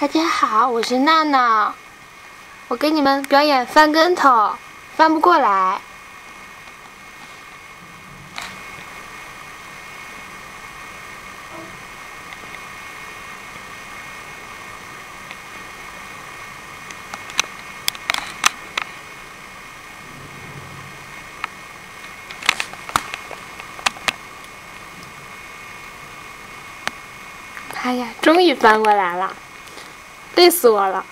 大家好，我是娜娜，我给你们表演翻跟头，翻不过来。哎呀，终于翻过来了，累死我了！